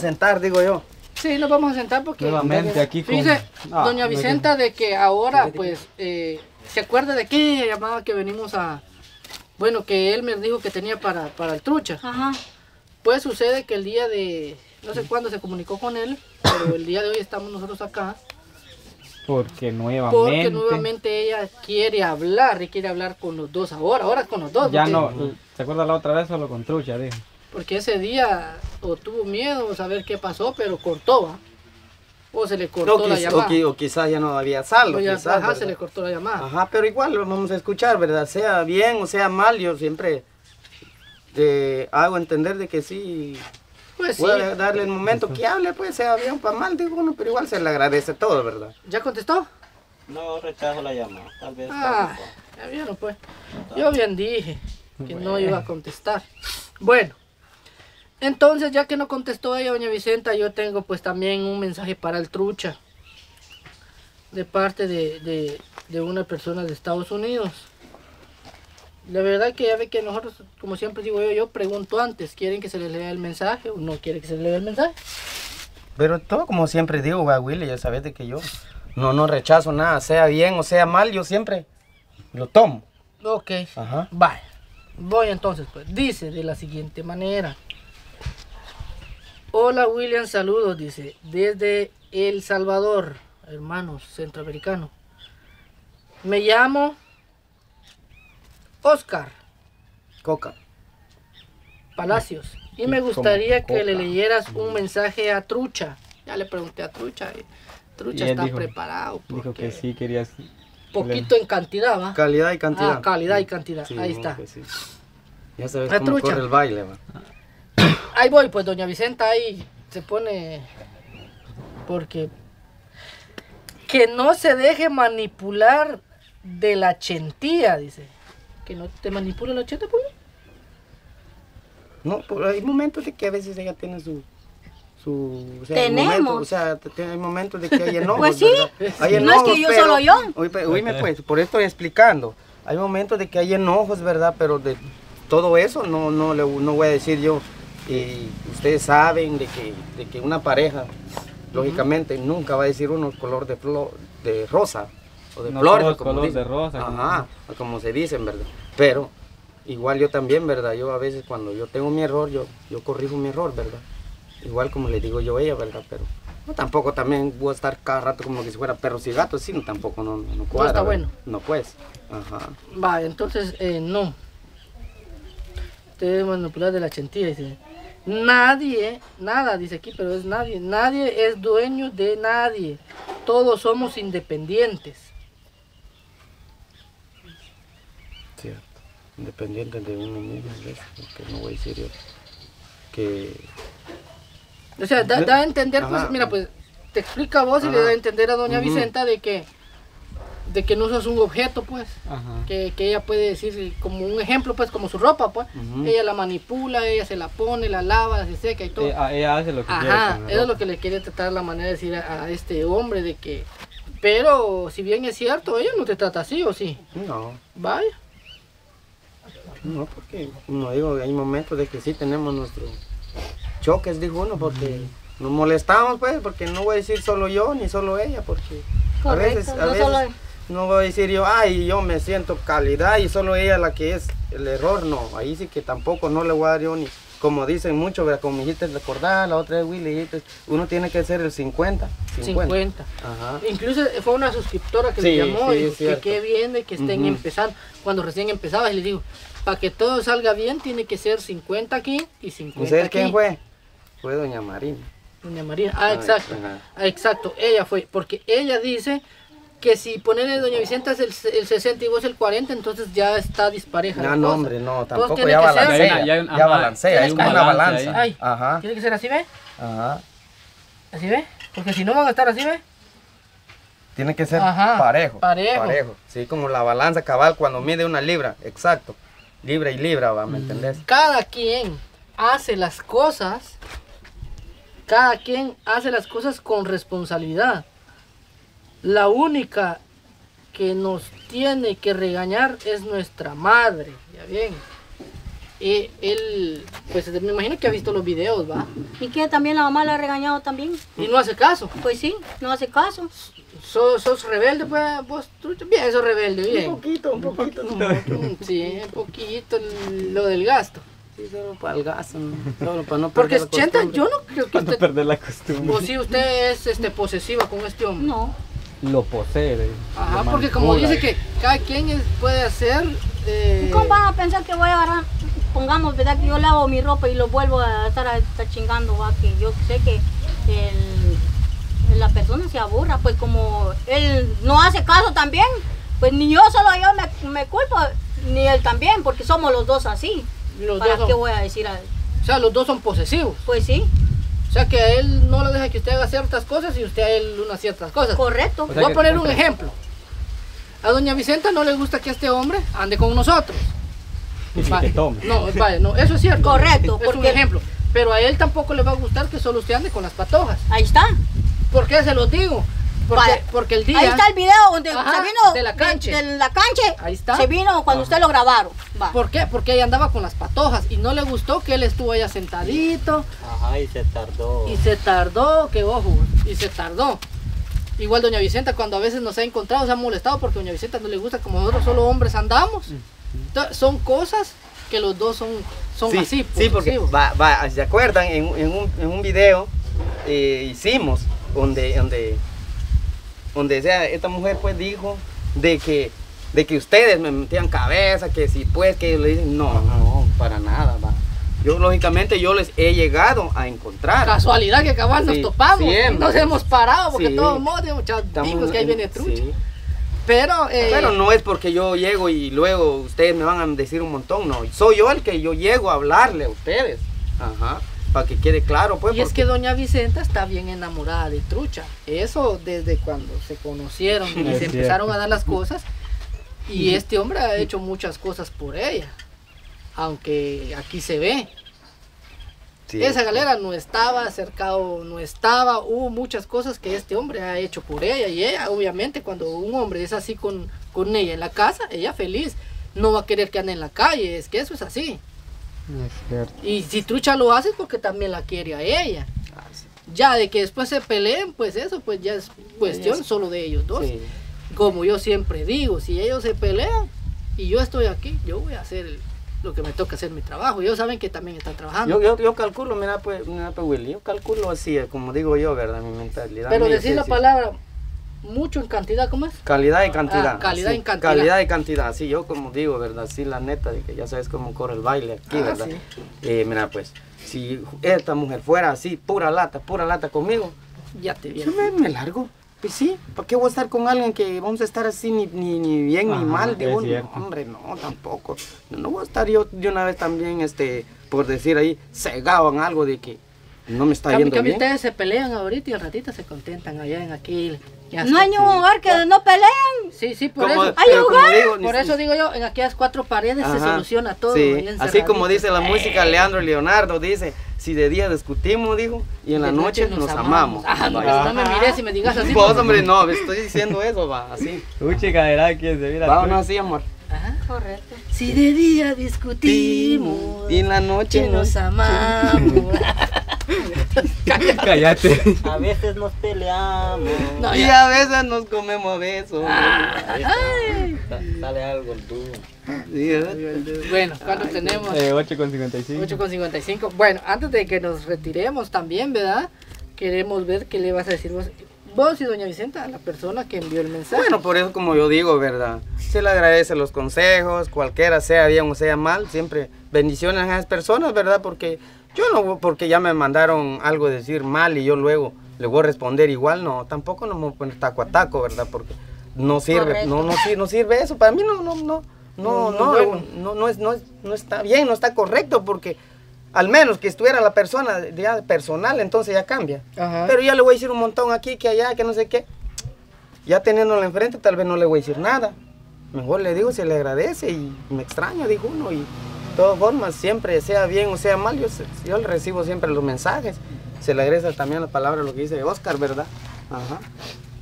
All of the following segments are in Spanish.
sentar, digo yo. Sí, nos vamos a sentar porque... Nuevamente aquí con... Fíjese, Ah, doña no, Vicenta, de que ahora, pues, eh, se acuerda de aquella llamada que venimos a... Bueno, que él me dijo que tenía para, para el trucha. Ajá. Pues sucede que el día de... No sé cuándo se comunicó con él, pero el día de hoy estamos nosotros acá. Porque nuevamente... Porque nuevamente ella quiere hablar y quiere hablar con los dos ahora, ahora con los dos. Ya porque- no, ¿se acuerda la otra vez solo con trucha, dijo? Porque ese día o tuvo miedo o saber qué pasó, pero cortó, ¿va? O se le cortó O, la llamada. o qui- o quizás ya no había saldo. O ya- quizás, ajá, se le cortó la llamada. Ajá, pero igual lo vamos a escuchar, ¿verdad? Sea bien o sea mal, yo siempre te hago entender de que sí, Pues sí. puede darle el momento que hable, pues sea bien o para mal, digo uno, pero igual se le agradece todo, ¿verdad? ¿Ya contestó? No rechazo la llamada, tal vez. Ah, ya vieron pues. Yo bien dije que no iba a contestar. Bueno, entonces ya que no contestó ella, doña Vicenta, yo tengo pues también un mensaje para el trucha. De parte de, de- de una persona de Estados Unidos. La verdad que ya ve que nosotros, como siempre digo yo, yo pregunto antes, ¿quieren que se les lea el mensaje o no quieren que se les lea el mensaje? Pero todo como siempre digo, va, Willy, ya sabes de que yo no, no rechazo nada, sea bien o sea mal, yo siempre lo tomo. Ok. Ajá. Vaya. Voy entonces, pues. Dice de la siguiente manera. Hola William, saludos, dice. Desde El Salvador, hermanos centroamericanos. Me llamo Oscar Coca. Palacios. Y me gustaría que le leyeras un mensaje a Trucha. Ya le pregunté a Trucha. y Trucha Y está dijo- preparado. Dijo que sí querías... Poquito en cantidad, ¿va? Calidad y cantidad. Ah, calidad y cantidad. Sí, Ahí está. sí. Ya sabes cómo trucha. corre el baile, va. Ahí voy, pues doña Vicenta ahí se pone porque que no se deje manipular de la chentía, dice. Que no te manipule la chenta, pues. No, pero hay momentos de que a veces ella tiene su... su o sea, Tenemos. momentos, o sea, hay momentos de que hay enojos, Pues sí. Hay No es enojos, que yo pero- solo yo. Oye, oíme, pues, por esto estoy explicando. Hay momentos de que hay enojos, ¿verdad? Pero de todo eso no, no, le, no voy a decir yo. Y ustedes saben de que, de que una pareja, lógicamente, nunca va a decir uno color de flor, de rosa o de No flores. todos o como color dicen. de rosa, Ajá, como se dicen, ¿verdad? Pero igual yo también, ¿verdad? Yo a veces cuando yo tengo mi error, yo, yo corrijo mi error, ¿verdad? Igual como le digo yo a ella, ¿verdad? Pero no, tampoco también voy a estar cada rato como que si fuera perros y gatos, sí, no, tampoco no, no, no cuadra. está ¿verdad? bueno. No pues, ajá. Va, entonces, eh, no. Te debe manipular de la chentía, dice. Nadie, nada, dice aquí, pero es nadie. Nadie es dueño de nadie. Todos somos independientes. Cierto. Independiente de uno mismo. Porque no voy a decir yo que... O sea, da, da a entender, pues, Ajá. mira, pues, te explica a vos y le da a entender a doña. Vicenta de que, de que no sos un objeto, pues, Ajá. que, que ella puede decir como un ejemplo, pues, como su ropa, pues, ella la manipula, ella se la pone, la lava, se seca y todo. Ella, ella hace lo que quiere Ajá, con la eso es lo que le quiere tratar la manera de decir a, a este hombre de que, pero si bien es cierto, ella no te trata así o sí, No, vaya. no, porque, como digo, hay momentos de que sí tenemos nuestros choques, dijo uno, porque nos molestamos, pues, porque no voy a decir solo yo ni solo ella, porque a veces, a no veces solo- no voy a decir yo, ay, yo me siento calidad y solo ella la que es el error, no, ahí sí que tampoco no le voy a dar yo ni, como dicen mucho, ¿verdad? como dijiste recordar, la otra es Willy, dijiste, uno tiene que ser el 50, 50. 50. Ajá. Incluso fue una suscriptora que Sí, le llamó sí, y que qué bien de que estén empezando. Cuando recién empezaba, y le digo, para que todo salga bien, tiene que ser 50 aquí y 50 ¿Ustedes aquí. quién fue? Fue Doña Marina. Doña María. Ah, Ah, exacto. ajá. Ah, exacto. Ella fue. Porque ella dice que si ponerle Doña Vicenta es el, el 60 y vos el 40, entonces ya está dispareja. la No, hombre, no, tampoco ya balancea. Ya ya hay un- ya ajá, balancea, es como una balanza. ahí. Ajá, Tiene que ser así, ¿ve? ajá. Así, ¿ve? Porque si no van a estar así, ¿ve? Tiene que ser Ajá, parejo. parejo. Sí, como la balanza cabal cuando mide una libra. Exacto. Libra y libra, va, ¿me entendés? Cada quien hace las cosas. Cada quien hace las cosas con responsabilidad. La única que nos tiene que regañar es nuestra madre. Ya bien. eh, él, pues me imagino que ha visto los videos, ¿va? Y que también la mamá la ha regañado también. Y no hace caso. Pues sí, no hace caso. ¿Sos, sos rebelde, pues, vos, trucha? Bien, sos rebelde, Un bien. poquito, un poquito. No, Sí, un poquito lo del gasto. sí, solo para el gasto, ¿no? solo para no Porque, perder la Chenta, costumbre. yo no creo que Para no perder la costumbre. O si usted es este, posesiva con este hombre. No. Lo posee. Ajá, lo porque como dice que cada quien es- puede hacer... eh, ¿Cómo van a pensar que voy a agarrar? Pongamos, ¿verdad? Que yo lavo mi ropa y lo vuelvo a estar, a estar chingando, va. Que yo sé que el- la persona se aburra, pues como él no hace caso también, pues ni yo solo yo me, me culpo, ni él también, porque somos los dos así. los ¿Para dos qué son- voy a decir? a- o sea, los dos son posesivos. Pues sí, O sea, que a él no le deja que usted haga ciertas cosas y usted a él unas ciertas cosas. correcto. O sea Voy a que- poner un ejemplo. A doña Vicenta no le gusta que este hombre ande con nosotros. Y que Vale. tome. No, vale, no, eso es cierto. Correcto, Es un ejemplo. Pero a él tampoco le va a gustar que solo usted ande con las patojas. Ahí está. ¿Por qué se los digo? Porque, Vale. porque el día... Ahí está el video donde Ajá, se vino de la cancha. De, la cancha. Ahí está. Se vino cuando usted lo grabaron. Va. ¿Por qué? Porque ella andaba con las patojas y no le gustó que él estuvo allá sentadito Ajá, y se tardó. y se tardó, que ojo, y se tardó. Igual doña Vicenta cuando a veces nos ha encontrado se ha molestado porque doña Vicenta no le gusta como nosotros solo hombres andamos. Entonces, son cosas que los dos son, son sí, así. sí, porque va, ¿se acuerdan? En, en un, en un video eh, hicimos donde, donde, donde sea, esta mujer pues dijo de que, de que ustedes me metían cabeza, que si pues que le dicen, no, no, para nada, va. Yo lógicamente yo les he llegado a encontrar. Casualidad que cabal nos Sí, topamos siempre. y nos hemos parado porque Sí. todos modos digamos, "Chao, Estamos dijimos que ahí en- viene trucha. sí. Pero, eh, Pero no es porque yo llego y luego ustedes me van a decir un montón, no. Soy yo el que yo llego a hablarle a ustedes. Ajá. Para que quede claro, pues. y es que doña Vicenta está bien enamorada de Trucha. Eso desde cuando se conocieron y se empezaron a dar las cosas. Y este hombre ha hecho muchas cosas por ella. Aunque aquí se ve. Sí. Esa galera no estaba acercado, no estaba. Hubo muchas cosas que este hombre ha hecho por ella. Y ella, obviamente, cuando un hombre es así con, con ella en la casa, ella feliz. No va a querer que ande en la calle. Es que eso es así. Es cierto. Y si Trucha lo hace es porque también la quiere a ella. Ah, sí. Ya de que después se peleen, pues eso pues ya es cuestión Sí. solo de ellos dos. Como yo siempre digo, si ellos se pelean y yo estoy aquí, yo voy a hacer el- lo que me toca hacer mi trabajo. Ellos saben que también están trabajando. Yo, yo, yo calculo, mira pues, mira pues Willy, yo calculo así, eh, como digo yo, ¿verdad? Mi mentalidad. Pero decir la palabra mucho en cantidad, ¿cómo es? Calidad y cantidad. Ah, calidad sí. y cantidad. Calidad y cantidad, sí, yo como digo, ¿verdad? Sí, la neta, de que ya sabes cómo corre el baile aquí, Ah, ¿verdad? sí. Eh, mira pues, si esta mujer fuera así, pura lata, pura lata conmigo, Ya te yo viene. me, me largo. Pues sí, ¿para qué voy a estar con alguien que vamos a estar así ni, ni, ni bien Ajá, ni mal? Digo, no, hombre, no, tampoco. No, no voy a estar yo de una vez también, este, por decir ahí, cegado en algo de que no me está yendo bien. ustedes se pelean ahorita y al ratito se contentan allá en aquel. ya No hay ningún hogar que no peleen. Sí, sí, por Como- eso. Hay lugar. digo, Por eso digo yo, en aquellas cuatro paredes se Ajá, soluciona todo. sí, así como dice la música Leandro Leonardo, dice, si de día discutimos, dijo, y en la De noche nos, amamos. Ah, no, Vaya. no me mires y me digas así. Vos, hombre, no, estoy diciendo eso, va, así. Uy, chica, verá que se mira. Vámonos así, amor. Ajá. Correcto. Si de día discutimos Y en la noche nos amamos. Cállate. A veces nos peleamos. No, y a veces nos comemos besos. Sale algo el dúo. Bueno, ¿cuánto tenemos? Eh, 8,55. 8,55. Bueno, antes de que nos retiremos también, ¿verdad? Queremos ver qué le vas a decir vos. Vos y doña Vicenta, la persona que envió el mensaje. Bueno, por eso como yo digo, ¿verdad? Se le agradece los consejos, cualquiera sea bien o sea mal, siempre bendiciones a esas personas, ¿verdad? Porque yo no, porque ya me mandaron algo decir mal y yo luego le voy a responder igual, no, tampoco no me voy a poner taco a taco, ¿verdad? Porque no sirve, no, no, no sirve eso, para mí no, no, no, No, no, no no, es no, no es, no, no está bien, no está correcto, porque al menos que estuviera la persona ya personal, entonces ya cambia. Ajá. Pero ya le voy a decir un montón aquí, que allá, que no sé qué. Ya teniéndola enfrente, tal vez no le voy a decir nada. Mejor le digo, se le agradece y me extraña, dijo uno. Y de todas formas, siempre, sea bien o sea mal, yo, yo le recibo siempre los mensajes. Se le agradece también la palabra, lo que dice Oscar, ¿verdad? Ajá.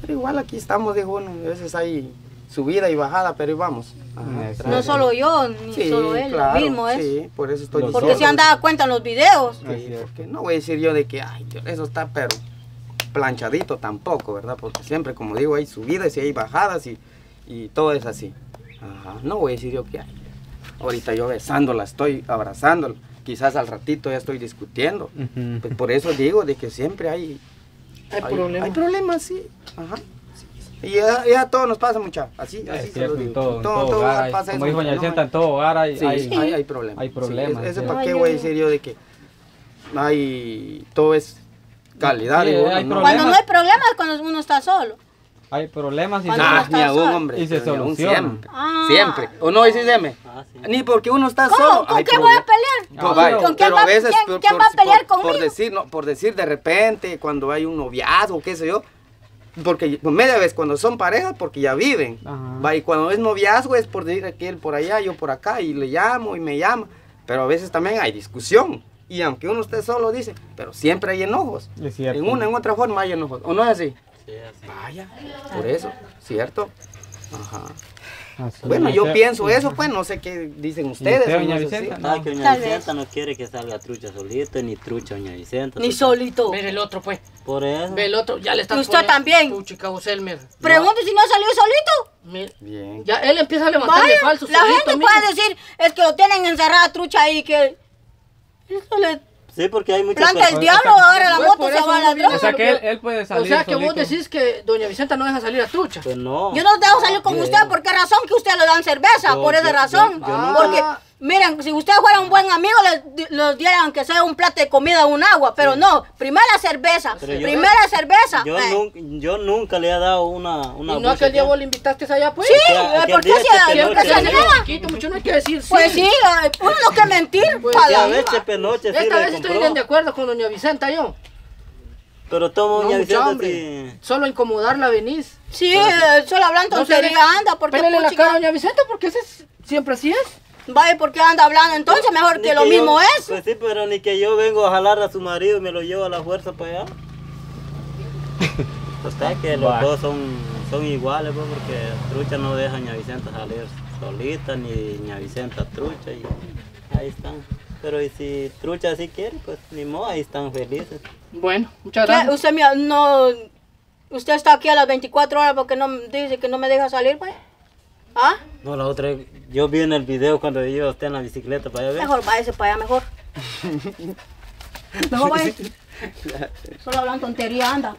Pero igual aquí estamos, dijo uno. A veces hay subida y bajada, pero ahí vamos. Ajá, No, solo yo, ni Sí, solo él, claro, lo mismo es. Sí, por eso estoy. Porque se han dado cuenta en los videos. Sí, porque no voy a decir yo de que, ay, Dios, eso está pero planchadito tampoco, ¿verdad? Porque siempre, como digo, hay subidas y hay bajadas y, y todo es así. Ajá, no voy a decir yo que, ay, ahorita yo besándola, estoy abrazándola, quizás al ratito ya estoy discutiendo. Ujú. Pues por eso digo de que siempre hay, Hay problemas. Hay problemas, sí. Ajá. Y ya, ya todo nos pasa mucha, así, así se lo digo. todo, todo hogar hay- pasa como eso, dijo Doña en todo hogar hay, Sí, hay- hay, hay problemas. hay Sí, problemas, es- eso sí. para qué voy a decir yo de que hay todo es calidad. Sí, digo, hay no, Cuando no hay problemas es cuando uno está solo. hay problemas y Cuando se- Ah, aún, solo. hombre. Y se soluciona. Siempre. Ah. Siempre. ¿O no dices deme? Ah, sí. Ni porque uno está ¿Cómo? solo. ¿Con hay qué voy a pelear? No, Ah, vaya, pero- ¿Con quién va- a veces quién- por, quién por- va a pelear por- por conmigo? decir, no, por decir de repente cuando hay un noviazgo, qué sé yo, porque pues, media vez cuando son parejas porque ya viven. Ajá. Va, y cuando es noviazgo es por decir que él por allá, yo por acá y le llamo y me llama, pero a veces también hay discusión. Y aunque uno esté solo dice, pero siempre hay enojos. Es cierto. En una en otra forma hay enojos. ¿O no es así? Sí, así. Vaya, por eso, ¿cierto? Ajá. Así Bueno, yo pienso eso, pues no sé qué dicen ustedes. usted, no doña Vicenta? Ah, que doña Tal Vicenta no quiere que salga trucha solito, ni trucha doña Vicenta. Ni solito. Ver el otro, pues. Por eso. Ve el otro, ya le está Y usted también. Puchica. Pregunte si no salió solito. Mira, Bien. Ya él empieza a levantarle Vaya, falsos. la solito, gente mira. puede decir, es que lo tienen encerrada trucha ahí, que... Eso le Sí, porque hay muchas planta el diablo, ahora la Pues, moto se va a la droga. O sea que él, él puede O salir sea que vos decís que doña Vicenta no deja salir a Trucha. Pues no. Yo no dejo salir con usted, ¿por qué razón? Que usted le dan cerveza, Yo- por esa yo- razón. yo- yo nunca- Porque, miren, si usted fuera un buen amigo, les, les dieran que sea un plato de comida, un agua, pero no, primera cerveza, Pero yo- primera cerveza. Yo, Eh, nun- yo nunca le he dado una, una y no aquel día vos le invitaste allá, pues. Sí, Aquel- eh, ¿por qué Peloche qué se niega? Mucho no hay que decir sí. Pues sí, eh, uno que mentir. Pues, pa' la Ya viva. ves, Chepenoche sí Esta vez estoy bien de acuerdo con doña Vicenta yo. Pero tomo No, doña Vicenta hambre. sí. Solo incomodarla venís. Sí, eh, solo hablando No se tontería le- anda, porque Pélele la cara a doña Vicenta porque ese es- siempre así es. Vaya, porque anda hablando entonces, mejor Ni que lo yo- mismo es. Pues sí, pero ni que yo vengo a jalar a su marido y me lo llevo a la fuerza para allá. Pues está que los dos son, son iguales, pues, porque Trucha no deja a Ña Vicenta salir solita, ni Ña Vicenta Trucha, y ahí están. Pero y si Trucha sí quiere, pues ni modo, ahí están felices. Bueno, muchas ¿Qué? gracias. Usted me- no, usted está aquí a las 24 horas porque no dice que no me deja salir, pues. ¿Ah? No, la otra, yo vi en el video cuando iba usted en la bicicleta para allá. Mejor váyase para allá, mejor. Mejor vaya. Solo hablan tontería, anda.